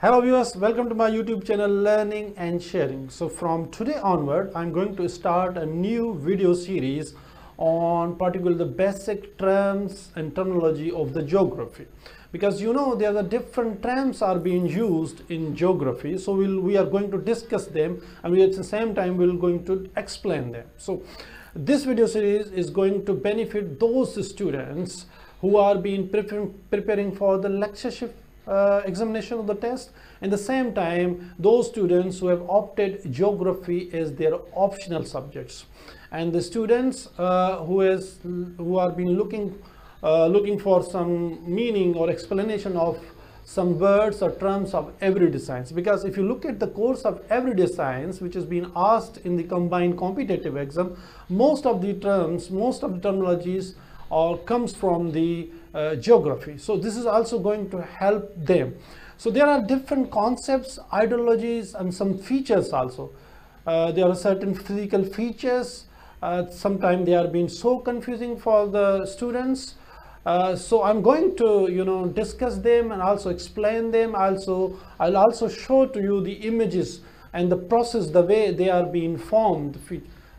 Hello viewers, welcome to my YouTube channel Learning and Sharing. So from today onward, I'm going to start a new video series on particularly the basic terms and terminology of the geography. Because you know there are different terms are being used in geography. So we'll, we are going to discuss them and we at the same time we're going to explain them. So this video series is going to benefit those students who are being preparing, preparing for the lectureship uh, examination of the test. In the same time those students who have opted geography as their optional subjects. And the students uh, who is who are been looking uh, looking for some meaning or explanation of some words or terms of everyday science. Because if you look at the course of everyday science which has been asked in the combined competitive exam most of the terms most of the terminologies or comes from the uh, geography. So this is also going to help them. So there are different concepts, ideologies and some features also. Uh, there are certain physical features. Uh, sometimes they are being so confusing for the students. Uh, so I'm going to, you know, discuss them and also explain them. Also, I'll also show to you the images and the process, the way they are being formed,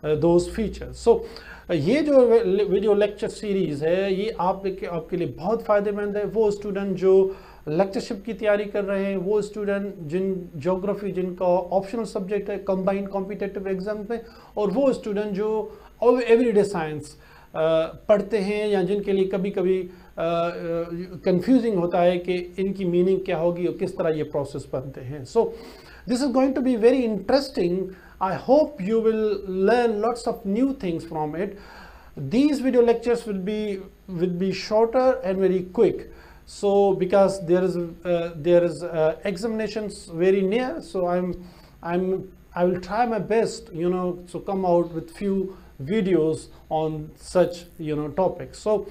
uh, those features. So ये जो video lecture series है, ये आप आपके लिए बहुत फ़ायदेमंद है। वो स्टूडेंट जो लेक्चरशिप की तैयारी कर रहे हैं, वो स्टूडेंट जिन जोग्राफी जिनका ऑप्शनल सब्जेक्ट है कंबाइंड कॉम्पिटेटिव एग्ज़ाम में और वो स्टूडेंट जो एवरीडे साइंस पढ़ते हैं या जिनके लिए कभी कभी कंफ्यूजिंग होता है कि इनकी मीनिंग क्या होगी और किस तरह ये प्रोसेस बनते हैं। So this is going to be very interesting I hope you will learn lots of new things from it. These video lectures will be will be shorter and very quick. So because there is uh, there is uh, examinations very near, so I'm I'm I will try my best, you know, to come out with few videos on such you know topics. So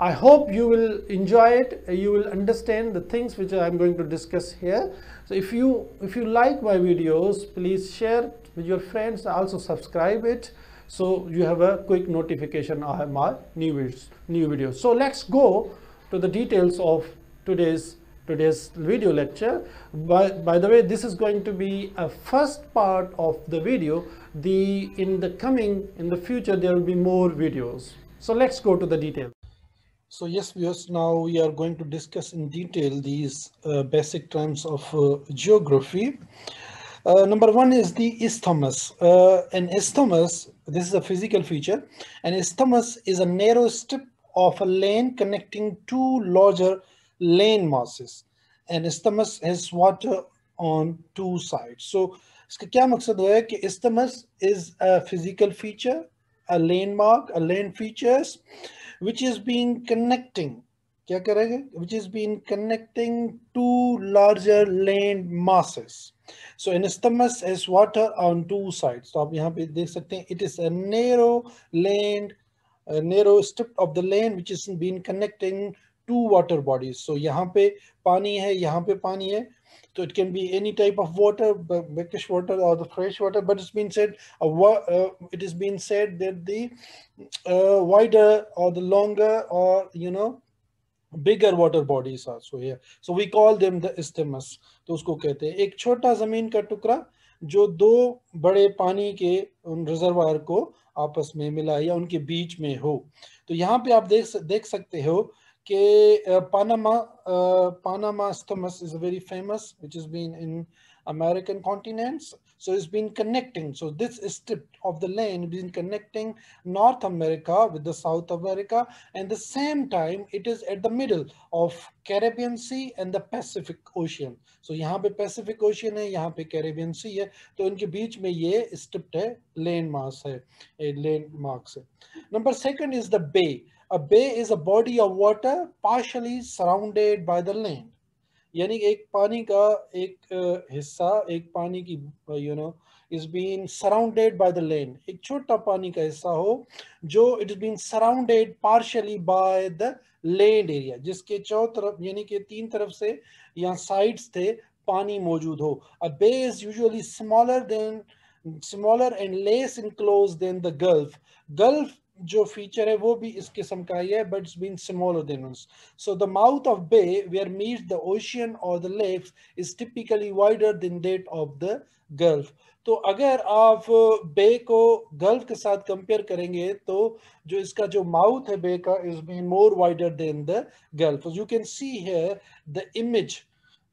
I hope you will enjoy it. You will understand the things which I'm going to discuss here. So if you if you like my videos, please share with your friends also subscribe it. So you have a quick notification of my new videos new videos. So let's go to the details of today's today's video lecture. By, by the way this is going to be a first part of the video. The in the coming in the future there will be more videos. So let's go to the details so yes viewers now we are going to discuss in detail these uh, basic terms of uh, geography uh, number one is the isthmus. Uh, an isthmus, this is a physical feature. An isthmus is a narrow strip of a lane connecting two larger lane masses. An isthmus has water on two sides. So, इसका क्या मकसद है कि isthmus is a physical feature, a landmark, a lane features, which is being connecting क्या करेगा which is being connecting two larger land masses so an isthmus has water on two sides तो आप यहाँ पे देख सकते हैं it is a narrow land a narrow strip of the land which is being connecting two water bodies so यहाँ पे पानी है यहाँ पे पानी है so it can be any type of water brackish water or the fresh water but it's been said uh, uh, it has been said that the uh, wider or the longer or you know bigger water bodies also here so we call them the isthmus तो उसको कहते हैं एक छोटा ज़मीन का टुकड़ा जो दो बड़े पानी के उन रिजर्वायर को आपस में मिला या उनके बीच में हो तो यहाँ पे आप देख देख सकते हो que uh, Panama, uh, Panama Isthmus is very famous, which has been in American continents. So it's been connecting. So this strip of the land been connecting North America with the South America. And the same time, it is at the middle of Caribbean Sea and the Pacific Ocean. So here पे Pacific Ocean है यहाँ पे Caribbean Sea है तो beach बीच में ये strip है land mass है land marks Number second is the bay. A bay is a body of water partially surrounded by the land. यानी एक पानी का एक हिस्सा, एक पानी की you know is been surrounded by the land एक छोटा पानी का हिस्सा हो जो it is been surrounded partially by the land area जिसके चौ तरफ़, यानी कि तीन तरफ़ से या साइड्स थे पानी मौजूद हो। A bay is usually smaller than smaller and less enclose than the gulf gulf जो फीचर है, वो भी इस किस्म का ही है but it's been smaller than so the mouth of bay where meet the ocean और the lakes is typically wider than that of the gulf तो अगर आप बे को गल्फ के साथ कंपेयर करेंगे तो जो इसका जो माउथ है बे का is been more wider than the gulf you can see here the image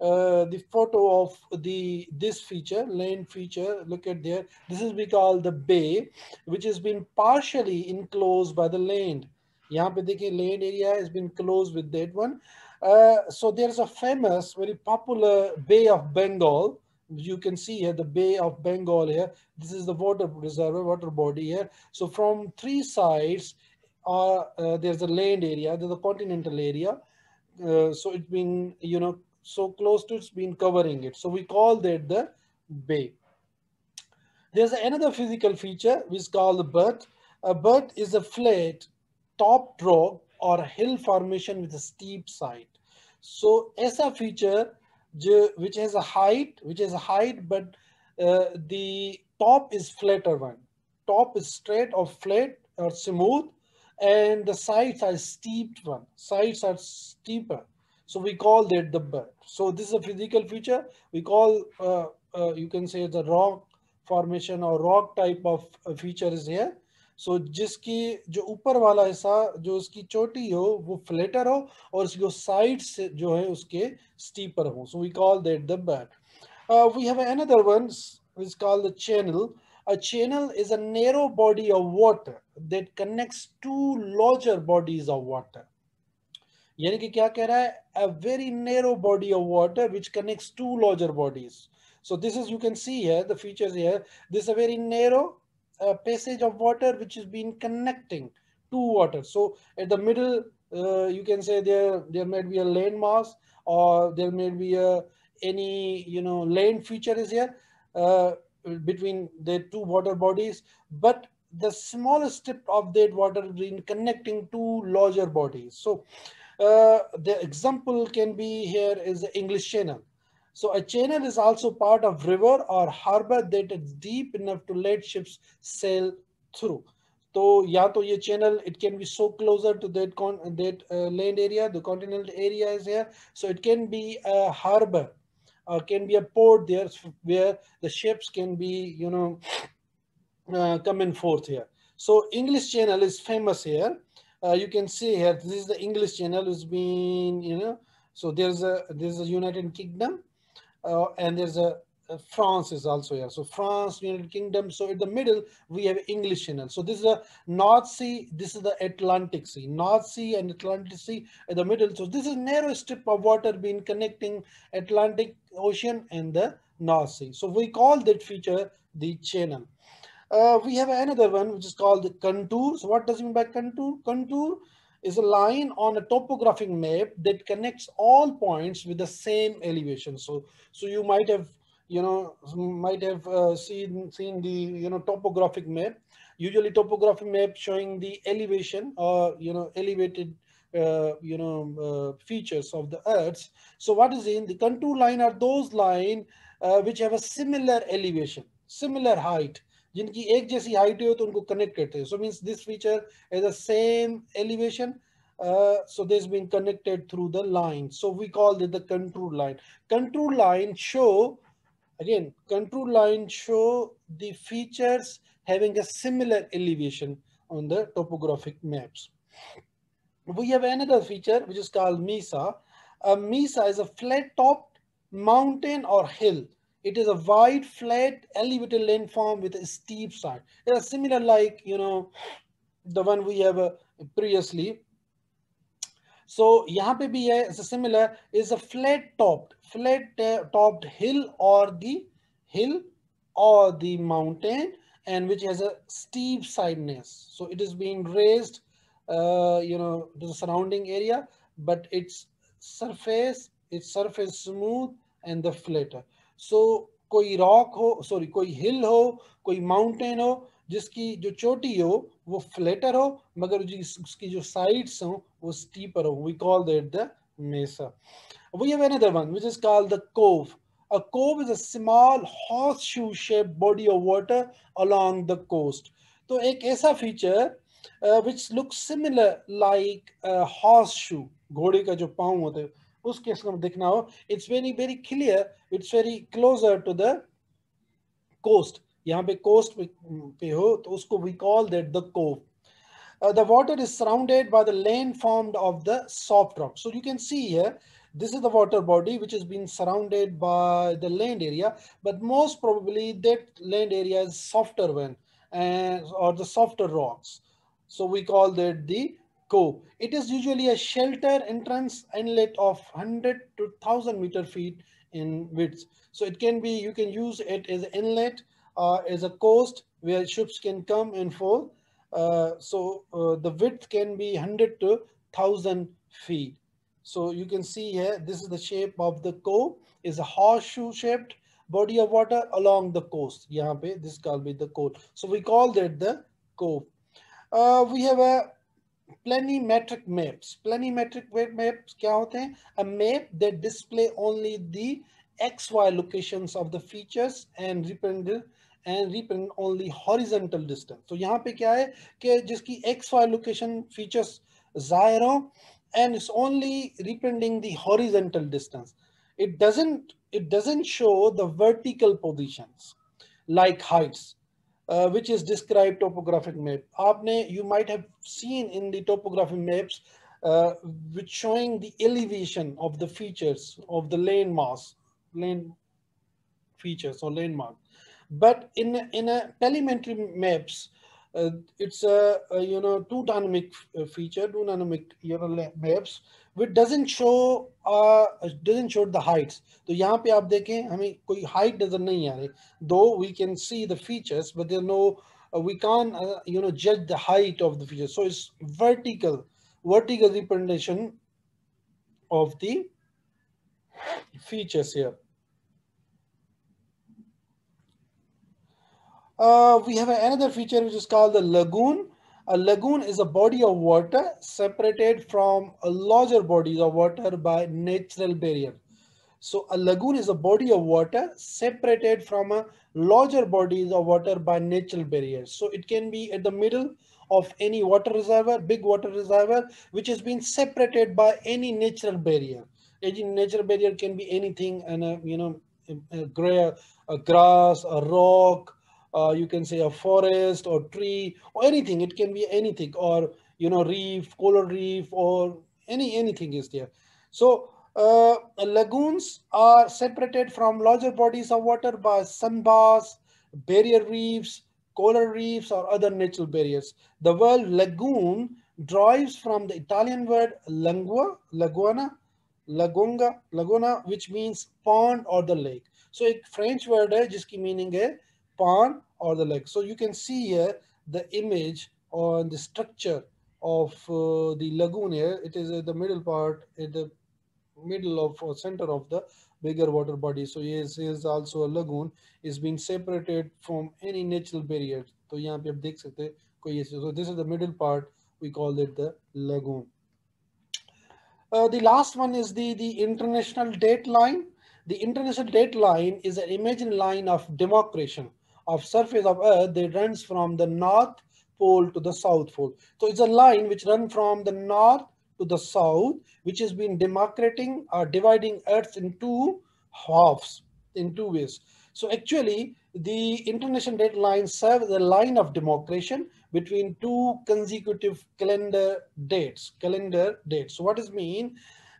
uh, the photo of the this feature land feature look at there this is we call the bay which has been partially enclosed by the land यहाँ पे देखिए land area has been closed with that one uh, so there's a famous very popular bay of Bengal you can see here the bay of Bengal here this is the water reservoir water body here so from three sides uh, uh there's a land area there's a continental area uh, so it's been you know so close to it's been covering it. So we call that the bay. There's another physical feature which is called the butte. A butte is a flat top rock or hill formation with a steep side. So a feature which has a height, which has a height, but uh, the top is flatter one. Top is straight or flat or smooth, and the sides are steep one. Sides are steeper. So we call that the butte. So this is a physical feature. We call, uh, uh, you can say the rock formation or rock type of uh, feature is here. so, just the, ऊपर वाला हिस्सा जो उसकी चोटी हो flatter, फ्लेटर हो और जो साइड से जो है उसके स्टीपर हो so we call that the butte we have another one is A channel is a narrow body of water that connects two larger bodies of water. यानी कि क्या कह रहा है a very narrow body of water which connects two larger bodies so this is you can see here the features here this is a very narrow uh, passage of water which is been connecting two water so at the middle uh, you can say there there might be a land mass or there may be a any you know land feature is here uh, between the two water bodies but the smallest tip of that water being connecting two larger bodies so uh, the example can be here is the English Channel. So a channel is also part of river or harbor that is deep enough to let ships sail through. So yeah, to channel it can be so closer to that con that uh, land area, the continental area is here. So it can be a harbor, or can be a port there where the ships can be, you know, uh, coming forth here. So English Channel is famous here uh, you can see here this is the english channel has been you know so there's a there's a united kingdom uh, and there's a uh, France is also here. So France, United Kingdom. So in the middle, we have English Channel. So this is the North Sea. This is the Atlantic Sea. North Sea and Atlantic Sea in the middle. So this is narrow strip of water being connecting Atlantic Ocean and the North Sea. So we call that feature the channel. Uh, we have another one which is called the contour. So what does it mean by contour? Contour is a line on a topographic map that connects all points with the same elevation. So, so you might have, you know, might have uh, seen seen the you know topographic map. Usually, topographic map showing the elevation or you know elevated uh, you know uh, features of the earth. So, what is in the contour line are those line uh, which have a similar elevation, similar height जिनकी एक जैसी height हो तो उनको connect करते हैं so means this feature has a same elevation Uh, so this being connected through the line. So we call it the contour line. Contour line show, again, contour line show the features having a similar elevation on the topographic maps. We have another feature which is called MESA. A MESA is a flat-topped mountain or hill it is a wide, flat, elevated landform with a steep side. It is similar like, you know, the one we have uh, previously. So यहाँ पे भी है similar is a flat topped, flat uh, topped hill or the hill or the mountain and which has a steep sideness. So it is being raised, uh, you know, to the surrounding area, but its surface, its surface smooth and the flatter. सो कोई rock हो sorry कोई हिल हो, कोई mountain हो, जिसकी जो चोटी हो, वो फ्लेटर हो, मगर उसकी जो साइड्स हो, वो स्टीपर हो। We call that the mesa वो ये another one which is called the cove a cove is a small horseshoe shape body of water along the coast तो एक ऐसा feature which looks similar like horseshoe घोड़े का जो पाँव होता है। उसके इसको दिखना हो it's very very clear it's very closer to the coast यहाँ पे coast पे हो तो उसको we call that the cove uh, the water is surrounded by the land formed of the soft rock so you can see here this is the water body which has been surrounded by the land area but most probably that land area is softer one and or the softer rocks so we call that the cove. It is usually a shelter entrance inlet of 100 to 1000 meter feet in width. So it can be, you can use it as an inlet uh, as a coast where ships can come and fall. Uh, so uh, the width can be 100 to 1000 feet. So you can see here, this is the shape of the cove is a horseshoe shaped body of water along the coast. Yahan pe, this called the cove. So we call that the cove. Uh, we have a planimetric maps. Planimetric maps kya hote hain? A map that display only the XY locations of the features and represent and represent only horizontal distance. So यहाँ पे क्या है कि जिसकी XY location features ज़ाहिर हो and it's only representing the horizontal distance. It doesn't it doesn't show the vertical positions like heights uh, which is described topographic map. Aapne, you might have seen in the topographic maps uh, which showing the elevation of the features of the landmass, land features or landmark. But in in a planimetric maps, uh, it's a, a, you know two dynamic uh, feature, two dynamic you know maps which doesn't show uh, doesn't show the heights. तो यहाँ पे आप देखें हमें कोई height नजर नहीं आ रही. Though we can see the features, but there no uh, we can't uh, you know judge the height of the features. So it's vertical, vertical representation of the features here. Uh, we have another feature which is called the lagoon. A lagoon is a body of water separated from a larger bodies of water by natural barrier. So a lagoon is a body of water separated from a larger bodies of water by natural barriers. So it can be at the middle of any water reservoir, big water reservoir, which has been separated by any natural barrier. Any natural barrier can be anything, and you know, a, a grass, a rock, uh, you can say a forest or tree or anything it can be anything or you know reef coral reef or any anything is there so uh, lagoons are separated from larger bodies of water by sandbars barrier reefs coral reefs or other natural barriers the word lagoon derives from the italian word langua laguna lagunga laguna which means pond or the lake so a french word है जिसकी meaning है pond or the leg. So you can see here the image on the structure of uh, the lagoon here. It is at the middle part, at the middle of or center of the bigger water body. So yes, is also a lagoon is being separated from any natural barrier. So यहाँ पे आप देख सकते So this is the middle part. We call it the lagoon. Uh, the last one is the the international date line. The international date line is an imaginary line of demarcation of surface of earth that runs from the north pole to the south pole. So it's a line which runs from the north to the south, which has been demarcating or dividing earth in two halves in two ways. So actually, the international date line serves as a line of demarcation between two consecutive calendar dates. Calendar dates. So what does mean?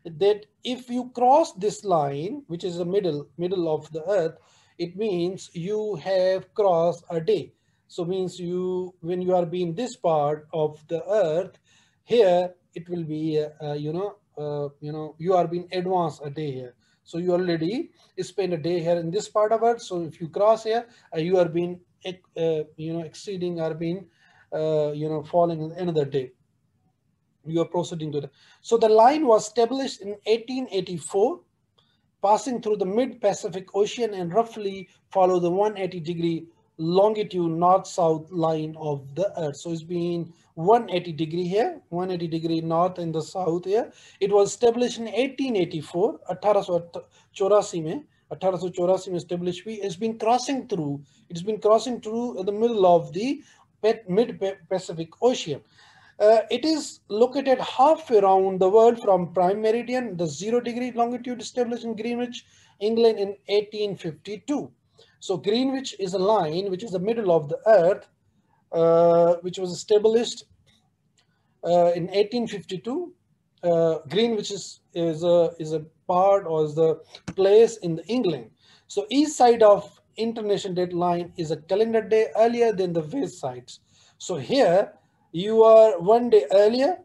That if you cross this line, which is the middle middle of the earth, it means you have crossed a day. So means you, when you are being this part of the earth, here it will be, uh, you know, uh, you know, you are being advanced a day here. So you already spend a day here in this part of earth. So if you cross here, uh, you are being, uh, you know, exceeding or being, uh, you know, falling another day. You are proceeding to the. So the line was established in 1884 passing through the mid-Pacific Ocean and roughly follow the 180 degree longitude north-south line of the earth. So it's been 180 degree here, 180 degree north in the south here. It was established in 1884, 1884 mein, 1884 में established हुई. It's been crossing through, it's been crossing through the middle of the mid-Pacific Ocean. Uh, it is located half around the world from prime meridian, the zero degree longitude established in Greenwich, England in 1852. So Greenwich is a line which is the middle of the earth, uh, which was established uh, in 1852. Uh, Greenwich is, is, a, is a part or is the place in the England. So east side of international date line is a calendar day earlier than the west sides. So here you are one day earlier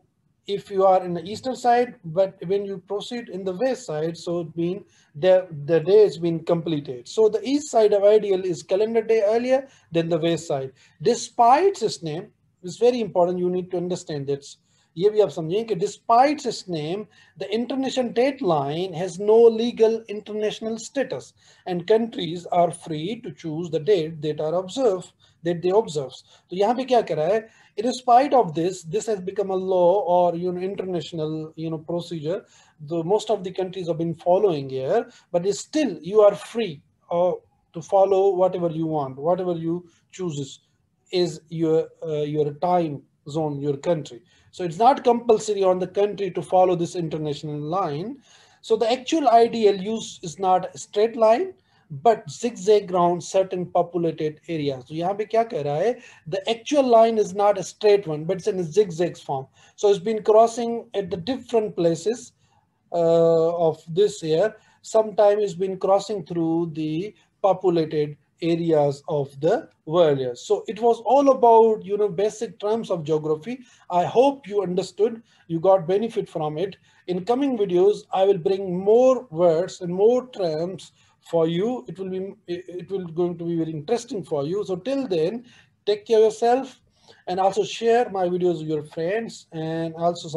if you are in the eastern side, but when you proceed in the west side, so it means the, the day has been completed. So the east side of IDL is calendar day earlier than the west side. Despite its name, it's very important, you need to understand this. ये भी आप समझें कि despite its name the international date line has no legal international status and countries are free to choose the date that that they observe. तो In spite of this, this has become a law or you know international you know procedure. The most of the countries have been following here, but still you are free uh, to follow whatever you want, whatever you chooses is your uh, your time zone, your country. So it's not compulsory on the country to follow this international line. So the actual IDL use is not a straight line, but zigzag around certain populated areas. So यहाँ पे क्या कह रहा है? The actual line is not a straight one, but it's in a zigzag form. So it's been crossing at the different places uh, of this year. Sometimes it's been crossing through the populated areas of the world. So it was all about, you know, basic terms of geography. I hope you understood, you got benefit from it. In coming videos, I will bring more words and more terms for you. It will be, it will going to be very interesting for you. So till then, take care of yourself and also share my videos with your friends and also